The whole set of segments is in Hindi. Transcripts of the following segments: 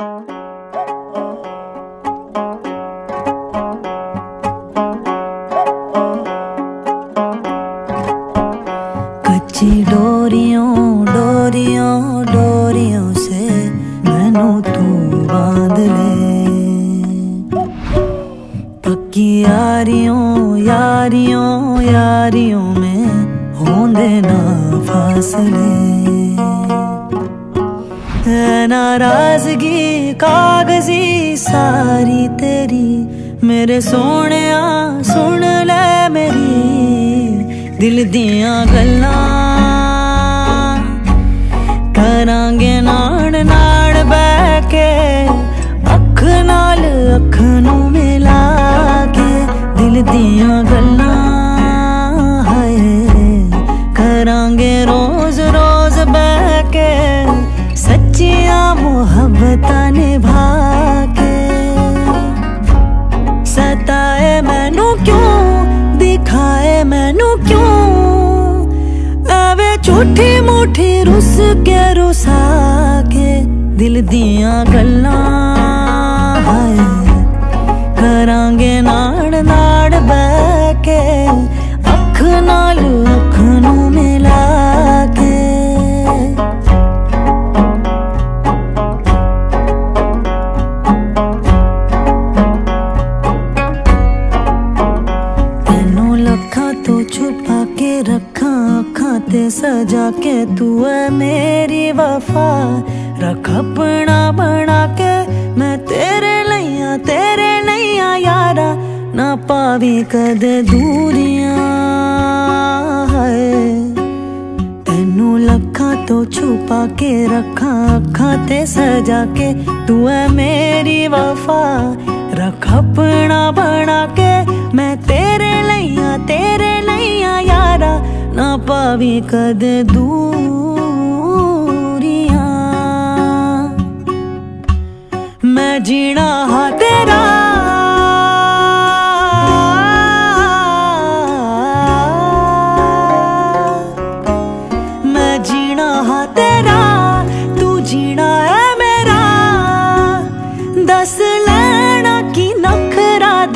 कच्ची डोरियों डोरियों डोरियों से मैनू तू बाँध ले। पक्की यारियों यारियों यारियों में होंदे ना फासले। नाराज़गी कागज़ी सारी तेरी मेरे सोने सुन ले मेरी दिल दियाँ गल्लां करांगे नाड़ नाड़ बह के अख नाल अख नू मिला के दिल दियाँ गल्लां हाय करांगे रोज रोज बह के सच्चियाँ मोहब्बत निभा सताए मैनू क्यों? दिखाए मैनू क्यों? आवे झूठी मूठी रुस के रुसा के दिल दिया गल्लां के तू है मेरी वफा रख अपना बना के, मैं तेरे लिया तेरे लैया यारा ना पावी कद दूरिया है तेनू लखा तो छुपा के रखा, अखा ते सजा के तू है मेरी वफा रख अपना बना के, मैं तेरे लिया तेरे भी कद दूरिया। मैं जीना हा तेरा। मैं जीना हा तेरा, तू जीना है मेरा। दस लैना नखरा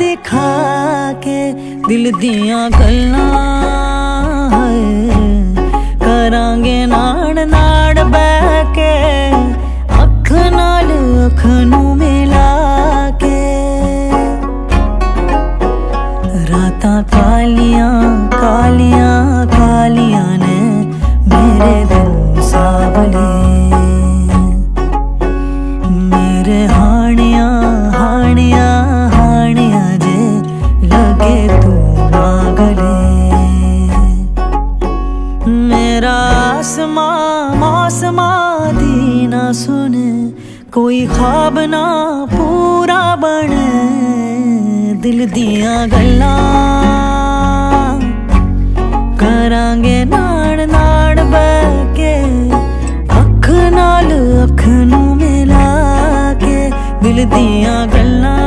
के दिल दिया गल्ला। ਕਰਾਂਗੇ ਨਾੜ ਨਾੜ ਬਹਿ ਕੇ ਅੱਖ ਨਾਲ ਅੱਖ ਨੂੰ ਆਸਮਾਂ ਮੌਸਮਾਂ ਦੀ ਨਾ ਸੁਣੇ, ਕੋਈ ਖਾਬ ਨਾ ਪੂਰਾ ਬਣੇ। ਦਿਲ ਦੀਆਂ ਗੱਲਾਂ ਕਰਾਂਗੇ ਨਾਣ ਨਾੜ ਬਹਿ ਕੇ, ਅੱਖ ਨਾਲ ਅੱਖ ਨੂੰ ਮਿਲਾ ਕੇ। ਦਿਲ ਦੀਆਂ ਗੱਲਾਂ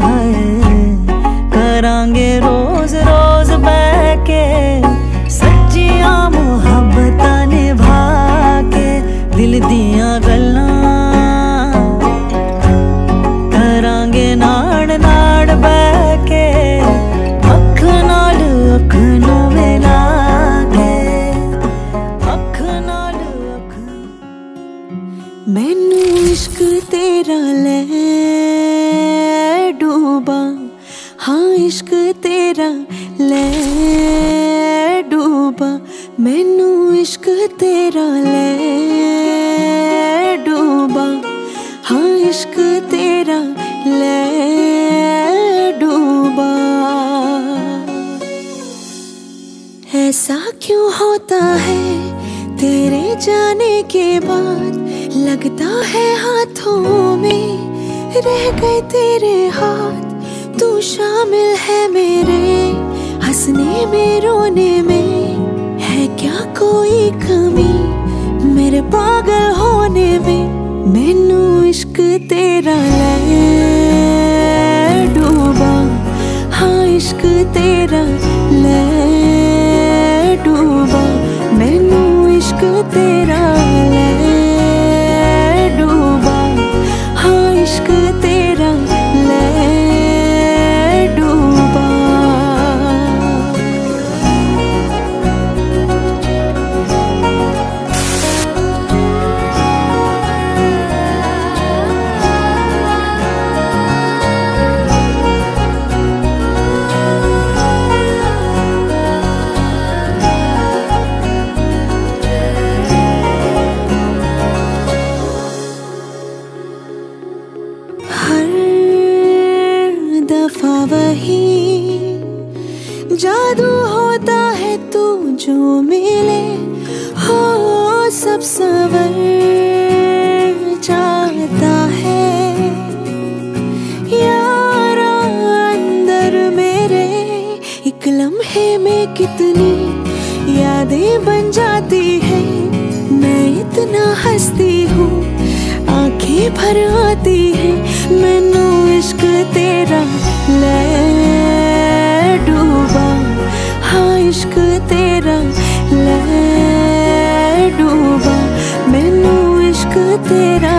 ਹਾਏ, ਕਰਾਂਗੇ ਰੋਜ਼ ਰੋਜ਼ ਬਹਿ ਕੇ। तेरा ले डूबा। हाँ इश्क तेरा ले डूबा। मैनू इश्क तेरा ले डूबा। हाँ इश्क तेरा ले डूबा। ऐसा क्यों होता है? जाने के बाद लगता है हाथों में रह गए तेरे हाथ। तू शामिल है मेरे हंसने में, रोने में। है क्या कोई कमी मेरे पागल होने में? मैनू इश्क तेरा ले डूबा। हाँ इश्क तेरा तेरा जो मिले, हो सब सवर जाता है। यारा अंदर मेरे, एक लम्हे में कितनी यादें बन जाती है। मैं इतना हंसती हूँ, आँखें भर आती है। मैनू इश्क तेरा ले इश्क तेरा ले डूबा मैनू इश्क तेरा